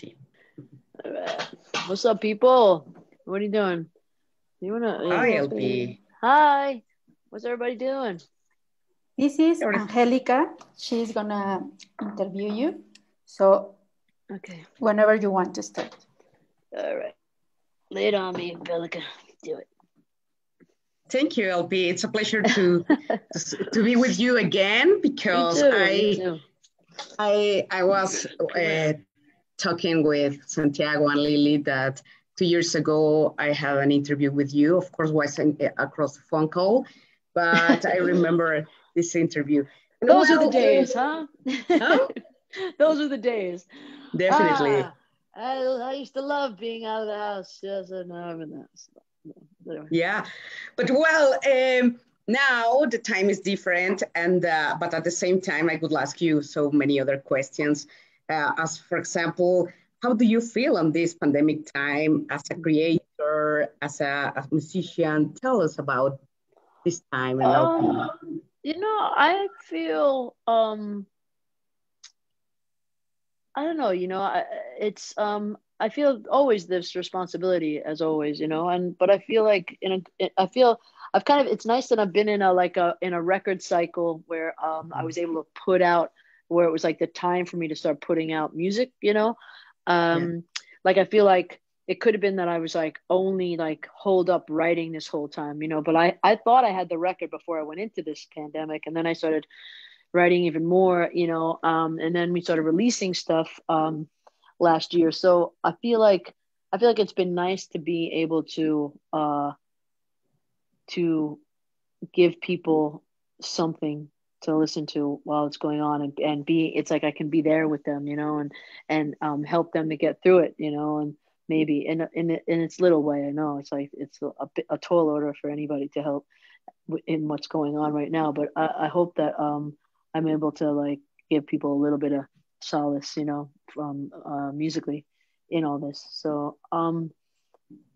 see. What's up, people? What are you doing? You wanna? Hi, LP. Hi. What's everybody doing? This is Angelica. She's gonna interview you. So, okay, whenever you want to start. All right. Lay it on me, Angelica. Do it. Thank you, LP. It's a pleasure to to be with you again because I I I was uh, talking with Santiago and Lily that two years ago I had an interview with you. Of course, was across the phone call, but I remember this interview. Those well, are the days, huh? huh? Those are the days. Definitely. Ah, I, I used to love being out of the house. Yes, and the house. Yeah, but well, um, now the time is different, and uh, but at the same time, I could ask you so many other questions. Uh, as for example, how do you feel on this pandemic time as a creator, as a, musician? Tell us about this time. And um, you know, I feel um, I don't know. You know, I, it's um, I feel always this responsibility as always, you know, and but I feel like in a I feel I've kind of it's nice that I've been in a like a in a record cycle where um I was able to put out where it was like the time for me to start putting out music, you know. Um yeah. like I feel like it could have been that I was like only like hold up writing this whole time, you know, but I I thought I had the record before I went into this pandemic and then I started writing even more, you know, um and then we started releasing stuff um last year. So I feel like I feel like it's been nice to be able to uh, to give people something to listen to while it's going on and, and be it's like I can be there with them, you know, and and um, help them to get through it, you know, and maybe in in in its little way. I know it's like it's a, a tall order for anybody to help in what's going on right now, but I, I hope that um, I'm able to like give people a little bit of solace, you know, from uh, musically in all this. So, um,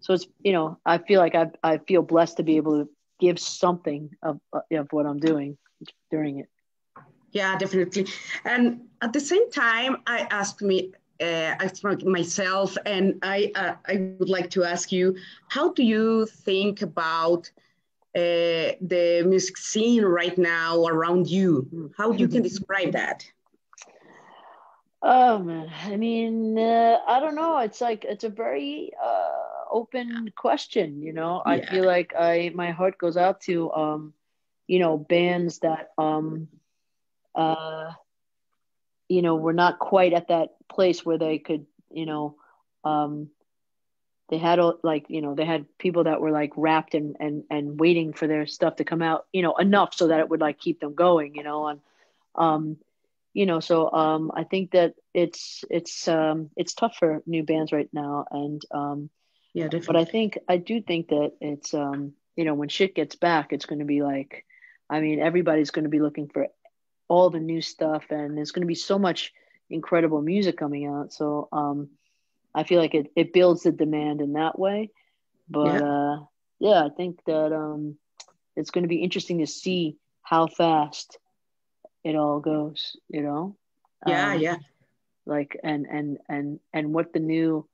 so it's you know, I feel like I I feel blessed to be able to give something of of what I'm doing during it. Yeah, definitely. And at the same time, I asked me. Uh, I myself, and I, uh, I would like to ask you, how do you think about uh, the music scene right now around you? How you can describe that? Oh man, I mean, uh, I don't know. It's like it's a very uh, open question. You know, yeah. I feel like I my heart goes out to um, you know, bands that um, uh, you know, were not quite at that place where they could, you know, um, they had like you know they had people that were like wrapped and and and waiting for their stuff to come out, you know, enough so that it would like keep them going, you know, and um you know so um i think that it's it's um it's tough for new bands right now and um yeah definitely. but i think i do think that it's um you know when shit gets back it's going to be like i mean everybody's going to be looking for all the new stuff and there's going to be so much incredible music coming out so um i feel like it, it builds the demand in that way. But yeah. uh yeah i think that um it's going to be interesting to see how fast it all goes you know? Yeah um, yeah. like and and and and what the new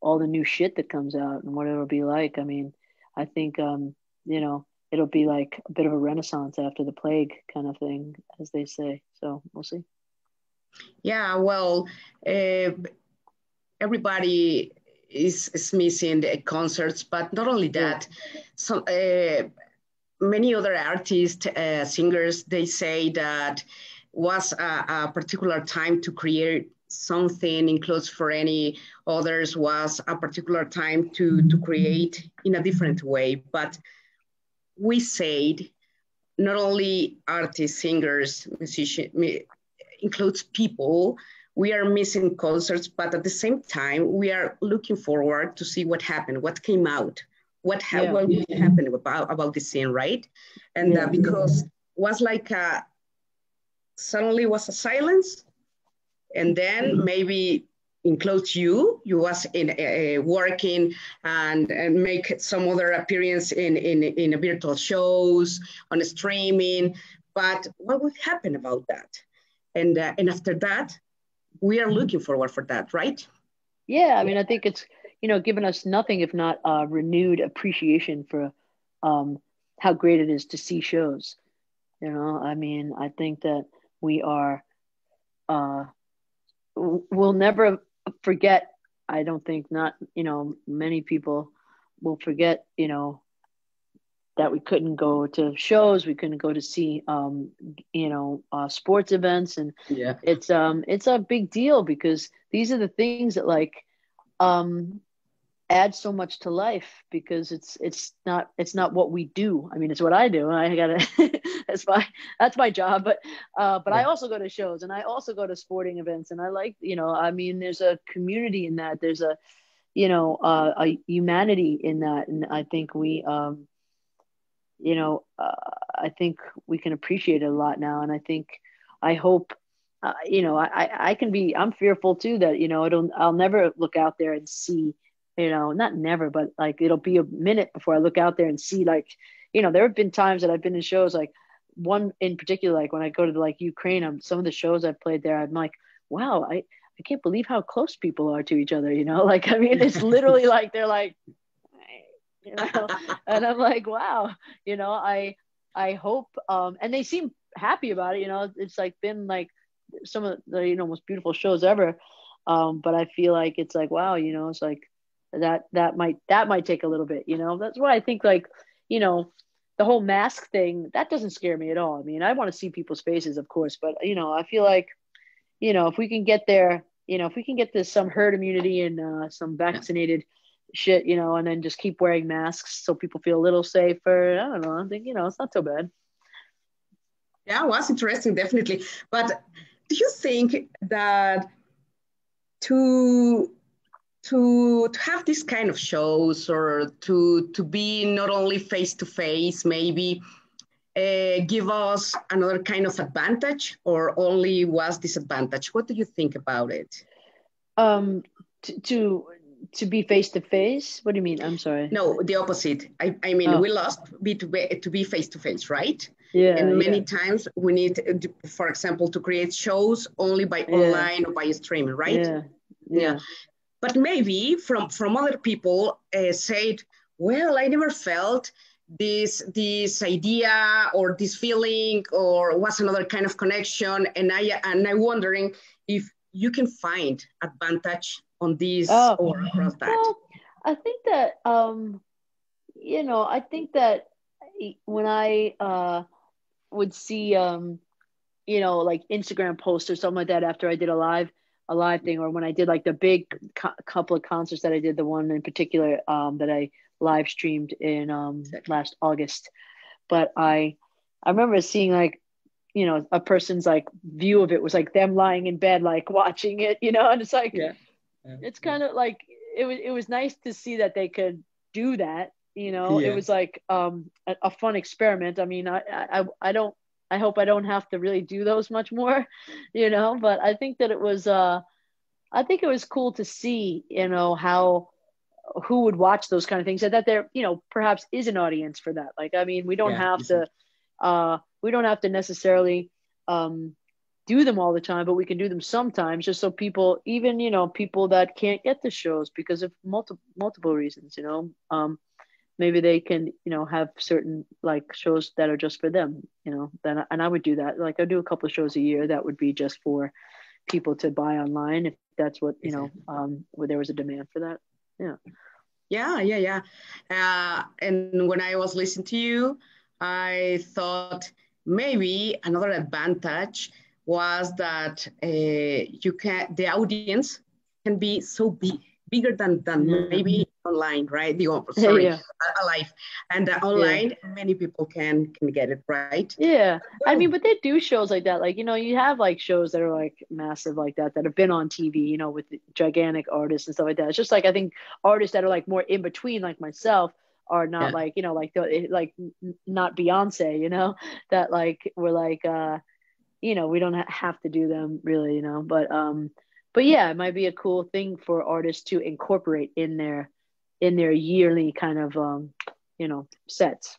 all the new shit that comes out and what it'll be like. I mean i think um you know it'll be like a bit of a renaissance after the plague kind of thing as they say so we'll see yeah well uh, everybody is, is missing the concerts but not only that yeah. so uh, many other artists, uh, singers, they say that was a, a, particular time to create something includes for any others was a particular time to, to create in a different way. But we said not only artists, singers, musicians, includes people, we are missing concerts, but at the same time, we are looking forward to see what happened, what came out what, ha- yeah. what happened about, about the scene, right? And yeah. uh, because was like a, suddenly was a silence, and then mm-hmm. maybe includes you. You was in uh, working and, and make some other appearance in, in in a virtual shows on streaming. But what would happen about that? And uh, and after that we are looking forward for that right? Yeah, I mean, I think it's you know given us nothing if not uh, renewed appreciation for um, how great it is to see shows. You know, I mean, I think that we are uh, we'll never forget. I don't think not you know many people will forget you know that we couldn't go to shows we couldn't go to see um you know uh, sports events and yeah it's um it's a big deal because these are the things that like um add so much to life because it's it's not it's not what we do. I mean it's what i do. I gotta that's my that's my job. But uh but yeah. i also go to shows and i also go to sporting events and i like you know i mean there's a community in that. There's a you know uh, a humanity in that. And i think we um you know, uh, I think we can appreciate it a lot now. And I think, I hope, uh, you know, I, I can be, I'm fearful too that, you know, it'll, I'll never look out there and see, you know, not never, but like it'll be a minute before I look out there and see, like, you know, there have been times that I've been in shows like one in particular, like when I go to like Ukraine, I'm, some of the shows I've played there, I'm like, wow, I, I can't believe how close people are to each other, you know, like, I mean, it's literally like, they're like, you know? And i'm like wow you know? I i hope um and they seem happy about it you know? It's like been like some of the you know most beautiful shows ever um but i feel like it's like wow you know? It's like that that might that might take a little bit you know that's why i think like you know the whole mask thing that doesn't scare me at all i mean i want to see people's faces of course but you know i feel like you know if we can get there you know if we can get this some herd immunity and uh, some vaccinated shit, you know, and then just keep wearing masks so people feel a little safer. I don't know. I think, you know, it's not so bad. Yeah, it was interesting, definitely. But do you think that to to to have this kind of shows or to to be not only face to face, maybe uh, give us another kind of advantage, or only was disadvantage? What do you think about it? Um, to, to to be face to face? What do you mean? I'm sorry. No, the opposite. I, I mean, oh. we lost be to be to be face to face, right? Yeah. And many yeah. times we need, for example, to create shows only by yeah. online or by streaming, right? Yeah. Yeah. yeah. But maybe from from other people uh, said, well, I never felt this this idea or this feeling or was another kind of connection, and I and I'm wondering if you can find advantage on this oh, or across that? Well, I think that um, you know, I think that when I uh, would see um, you know, like Instagram posts or something like that after I did a live a live thing, or when I did like the big co- couple of concerts that I did, the one in particular um, that I live streamed in um, last August. But I I remember seeing like you know a person's like view of it was like them lying in bed like watching it you know? And it's like yeah. It's kind of like it was it was nice to see that they could do that you know? Yeah. it was like um a, a, fun experiment. I mean I, I i don't i hope i don't have to really do those much more you know but i think that it was uh i think it was cool to see you know how who would watch those kind of things and that there you know perhaps is an audience for that. Like i mean we don't yeah, have to uh we don't have to necessarily um do them all the time, but we can do them sometimes just so people, even, you know, people that can't get the shows because of multiple, multiple reasons, you know, um, maybe they can, you know, have certain like shows that are just for them, you know, then, and I would do that. Like I do a couple of shows a year that would be just for people to buy online if that's what, you know, um, where there was a demand for that. Yeah. Yeah, yeah, yeah. Uh, and when I was listening to you, I thought maybe another advantage was that uh, you can the audience can be so big bigger than than maybe online right? The sorry yeah. alive and uh, online yeah. many people can can get it right? Yeah. I mean but they do shows like that. Like you know you have like shows that are like massive like that that have been on tv you know with gigantic artists and stuff like that. It's just like i think artists that are like more in between like myself are not yeah. like you know like the, like not beyonce you know that like we're like uh you know we don't have to do them really you know. But um but yeah it might be a cool thing for artists to incorporate in their in their yearly kind of um you know sets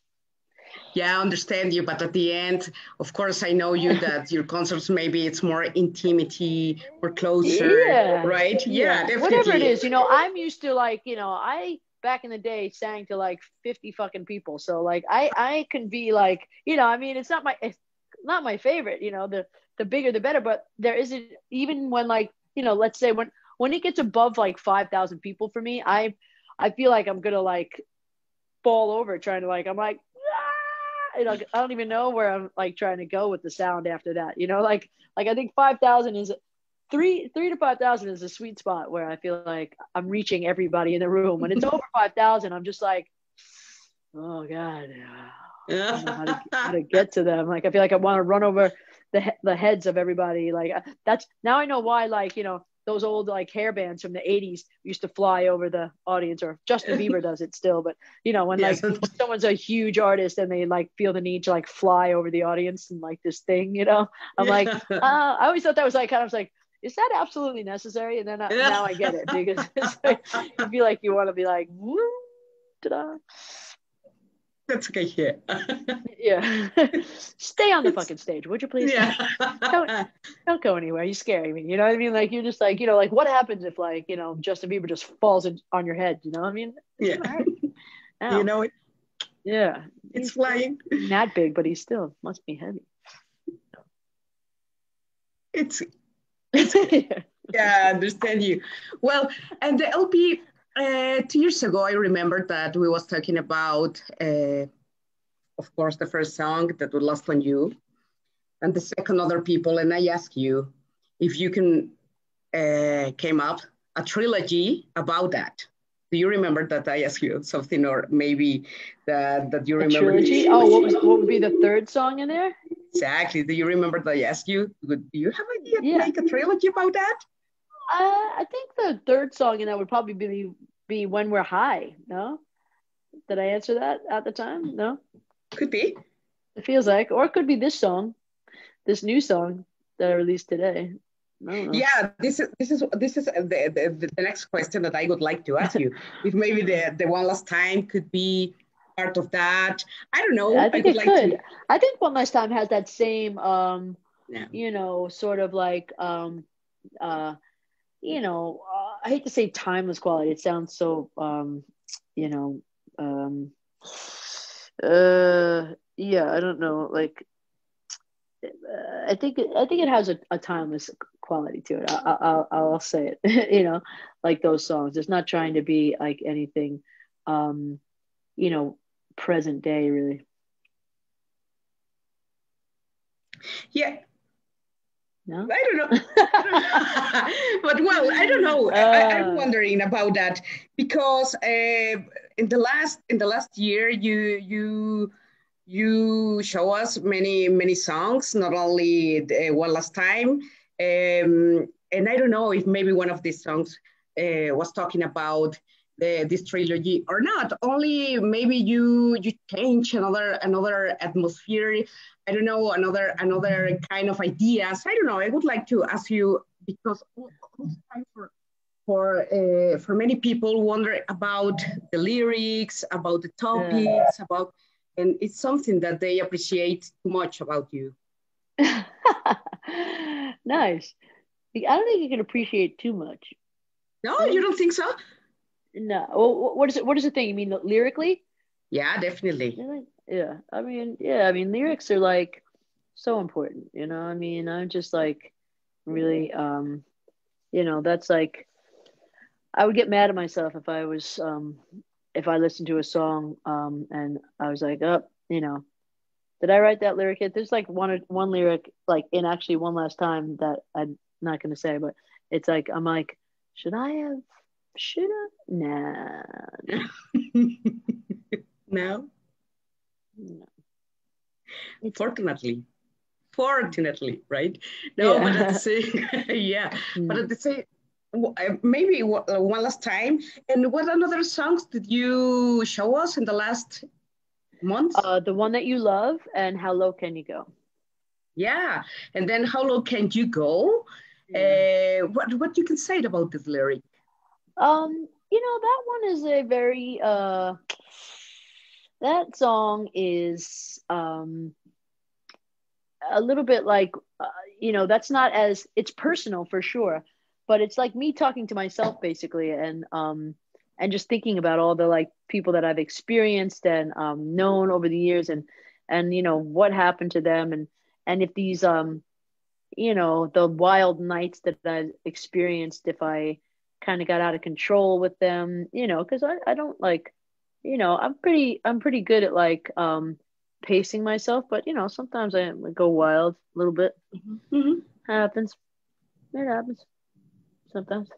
Yeah, I understand you, but at the end, of course, I know you that your concerts maybe it's more intimacy or closer, yeah. right? Yeah, yeah whatever it is. You know, I'm used to like you know I back in the day sang to like 50 fucking people so like i i can be like you know i mean it's not my it's not my favorite you know the the bigger the better but there isn't even when like you know let's say when when it gets above like 5000 people for me i i feel like i'm gonna like fall over trying to like i'm like ah! you know, I don't even know where I'm like trying to go with the sound after that. You know, like like I think five thousand is three three to five thousand is a sweet spot where I feel like I'm reaching everybody in the room. When it's over five thousand, I'm just like, oh god, how to, how to get to them. Like I feel like I want to run over the the heads of everybody. Like that's now I know why. Like you know those old like hair bands from the 80s used to fly over the audience or Justin Bieber does it still but you know when like when someone's a huge artist and they like feel the need to like fly over the audience and like this thing you know? I'm like uh, I always thought that was like kind of like is that absolutely necessary? And then I, now I get it because it's like, you feel like you want to be like woo ta-da that's okay here. yeah. Stay on the fucking stage, would you please? Yeah. don't, don't go anywhere. You're scaring me. You know what I mean? Like you're just like, you know, like what happens if like, you know, Justin Bieber just falls in, on your head? You know what I mean? Yeah. You know it. Yeah. It's he's flying. Not big, but he still must be heavy. It's, it's yeah, I understand you. Well, and the LP uh, two years ago, I remember that we was talking about, uh, of course, the first song that would Lost on You, and the second other people, and I asked you if you can uh, came up a trilogy about that. Do you remember that I asked you something, or maybe that that you remember? A trilogy? Oh, what was what would be the third song in there? Exactly. Do you remember that I asked you? Do you have idea yeah. to make a trilogy about that? Uh, I think the third song in that would probably be be when we're high. No, did I answer that at the time? No, could be. It feels like, or it could be this song, this new song that I released today. I yeah, this is this is this is the, the, the next question that I would like to ask you. if maybe the the one last time could be part of that. I don't know. I think I it like could. To... I think one last time has that same um yeah. you know, sort of like um uh you know, uh, I hate to say timeless quality. It sounds so, um, you know, um, uh, yeah, I don't know. Like, uh, I think I think it has a, a timeless quality to it. I, I'll I'll say it. you know, like those songs. It's not trying to be like anything, um, you know, present day really. Yeah, no? I don't know. but well, I don't know. Uh, I, am wondering about that because uh, in the last in the last year, you you you show us many many songs, not only the, one last time, um, and I don't know if maybe one of these songs uh, was talking about the, this trilogy or not. Only maybe you you change another another atmosphere. I don't know another another kind of ideas. I don't know. I would like to ask you because for for uh, for many people wonder about the lyrics, about the topics, yeah. about and it's something that they appreciate too much about you. nice. I don't think you can appreciate too much. No, you don't think so? No. Well, what is it? What is the thing? You mean lyrically? Yeah, definitely. Yeah. I mean, yeah. I mean, lyrics are like so important. You know. I mean, I'm just like really, um, you know, that's like I would get mad at myself if I was, um, if I listened to a song, um, and I was like, oh, you know, did I write that lyric? It? There's like one one lyric, like in actually one last time that I'm not going to say, but it's like I'm like, should I have should I? Nah. no. No. Fortunately. Fortunately, right? No, yeah. but at the same, yeah. Mm. But at the same, maybe uh, one last time. And what another songs did you show us in the last month? Uh, the one that you love and How Low Can You Go? Yeah. And then How Low Can You Go? Yeah. Uh, what, what you can say about this lyric? Um, you know, that one is a very uh that song is um, a little bit like uh, you know that's not as it's personal for sure but it's like me talking to myself basically and um and just thinking about all the like people that i've experienced and um, known over the years and and you know what happened to them and and if these um you know the wild nights that i experienced if i kind of got out of control with them you know because I, I don't like you know i'm pretty i'm pretty good at like um pacing myself but you know sometimes i go wild a little bit. Mhm. happens. It happens. Sometimes.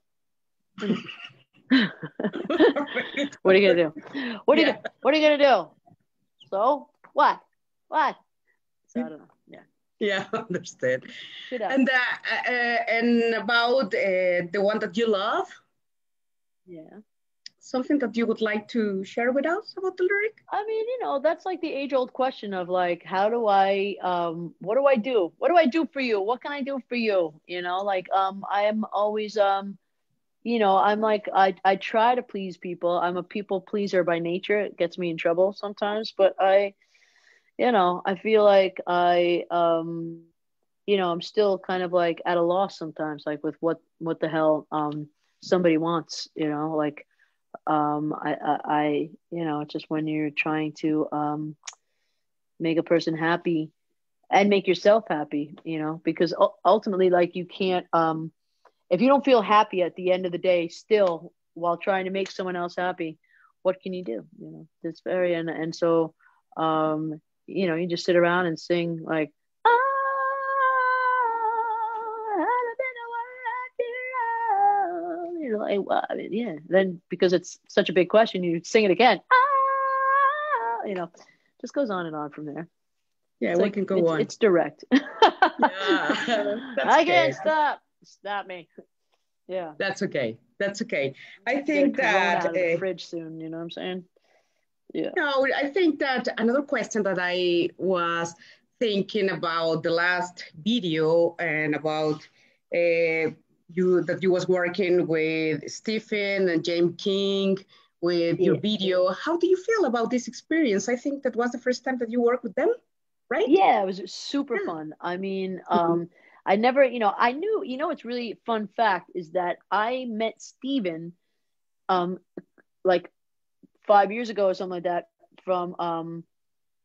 What are you gonna do? What are you what are you gonna do? So what? What? So i don't know yeah understood. And uh, uh, and about uh, the one that you love, yeah something that you would like to share with us about the lyric? I mean, you know, that's like the age old question of like, how do I, um, what do I do? What do I do for you? What can I do for you? You know, like, um, I am always, um, you know, I'm like, I, I try to please people. I'm a people pleaser by nature. It gets me in trouble sometimes, but I, you know, I feel like I, um, you know, I'm still kind of like at a loss sometimes, like with what, what the hell, um, somebody wants, you know, like, um I, I i you know it's just when you're trying to um make a person happy and make yourself happy you know because ultimately like you can't um if you don't feel happy at the end of the day still while trying to make someone else happy what can you do you know? It's very and and so um you know you just sit around and sing like "Ah, had it been a while, you know, like, well, I mean, yeah. Then because it's such a big question, you sing it again. Ah, you know, just goes on and on from there. Yeah, It's we like- can go it's, on. It's direct. Yeah, that's I can't good. stop. Stop me. Yeah. That's okay. That's okay. I think that out of the uh, fridge soon. You know what I'm saying? Yeah. No, I think that another question that I was thinking about the last video and about uh, you that you was working with Stephen and Jaime King with your video. How do you feel about this experience? I think that was the first time that you worked with them, right? Yeah, it was super Yeah. fun. I mean, Mhm. um, I never, you know, I knew, you know, it's really fun fact is that I met Stephen um like five years ago or something like that from um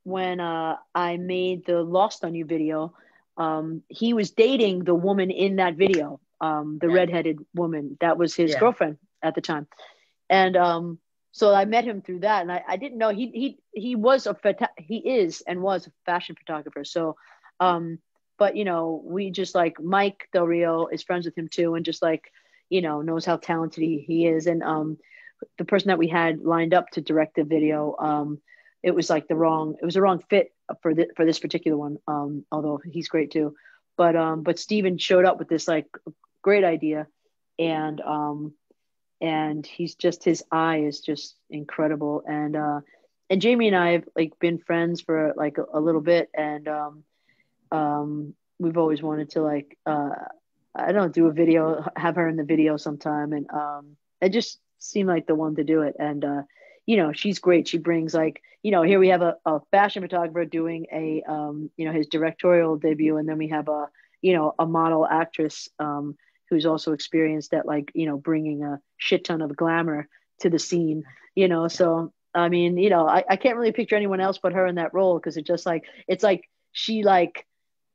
when uh I made the Lost on You video. Um he was dating the woman in that video, um, the Yeah. redheaded woman that was his Yeah. girlfriend at the time. And um so I met him through that and I, I didn't know he he he was a he is and was a fashion photographer. So um but you know, we just like Mike Del Rio is friends with him too and just like, you know, knows how talented he, he is. And um the person that we had lined up to direct the video, um, it was like the wrong, it was the wrong fit for the, for this particular one. Um, although he's great too, but um, but Steven showed up with this like great idea, and um, and he's just his eye is just incredible, and uh, and Jaime and I have like been friends for like a, a little bit, and um, um, we've always wanted to like uh, I don't know, do a video, have her in the video sometime, and um, it just seemed like the one to do it. And uh, you know, she's great. She brings like, you know, here we have a, a fashion photographer doing a, um, you know, his directorial debut, and then we have a, you know, a model actress um, who's also experienced at like, you know, bringing a shit ton of glamour to the scene. You know, so I mean, you know, I, I can't really picture anyone else but her in that role because it just like it's like she like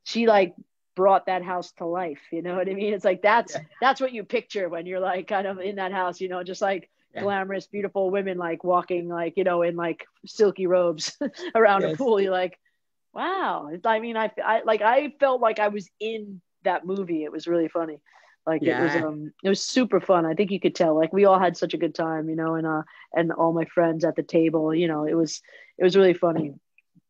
she like brought that house to life you know what i mean? It's like that's Yeah. that's what you picture when you're like kind of in that house you know just like Yeah. glamorous beautiful women like walking like you know in like silky robes around a pool. You're like wow. I mean I, I like i felt like i was in that movie. It was really funny. Like it was um it was super fun. I think you could tell like we all had such a good time you know and uh and all my friends at the table you know it was it was really funny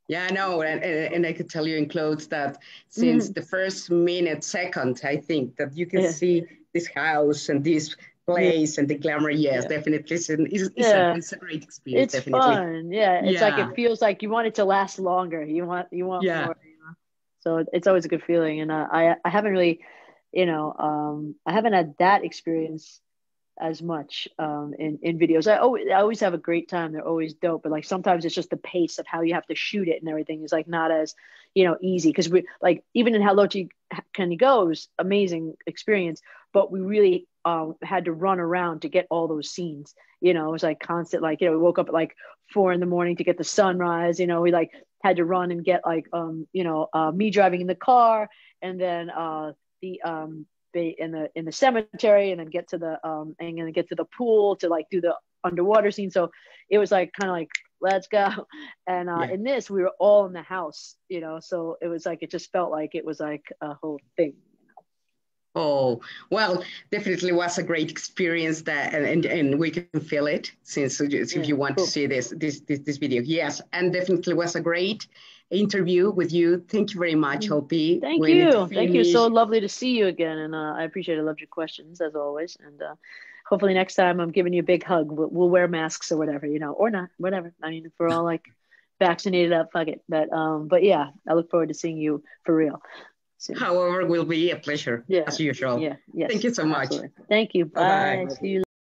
Yeah, I know, and, and, and I could tell you in clothes that since the first minute, second, I think that you can Yeah. see this house and this place and the glamour. Yes, Yeah. definitely, it's, an, it's, Yeah. a, it's a great experience. it's definitely. fun yeah it's like it feels like you want it to last longer you want you want Yeah. more you know? so it's always a good feeling and uh, i i haven't really you know um i haven't had that experience as much um, in in videos. I always I always have a great time. They're always dope, but like sometimes it's just the pace of how you have to shoot it and everything is like not as you know easy because we like even in How Can You Go it was amazing experience, but we really um, had to run around to get all those scenes. You know, it was like constant like you know we woke up at like four in the morning to get the sunrise. You know, we like had to run and get like um you know uh, me driving in the car and then uh the um be in the in the cemetery and then get to the um and then get to the pool to like do the underwater scene so it was like kind of like let's go and uh yeah. in this we were all in the house you know so it was like it just felt like it was like a whole thing Oh, well, definitely was a great experience that, and, and we can feel it since if yeah, you want cool. to see this, this, this, this video. Yes. And definitely was a great interview with you. Thank you very much, mm-hmm. Hopi. Thank you. Thank you. So lovely to see you again. And uh, I appreciate it. I loved your questions as always. And uh, hopefully next time I'm giving you a big hug. We'll, we'll, wear masks or whatever, you know, or not, whatever. I mean, if we're all like vaccinated up, fuck it. But, um, but yeah, I look forward to seeing you for real. Soon. However, will be a pleasure yeah. as usual. Yeah. Yes. Thank you so much. Absolutely. Thank you. Bye. Bye. See you.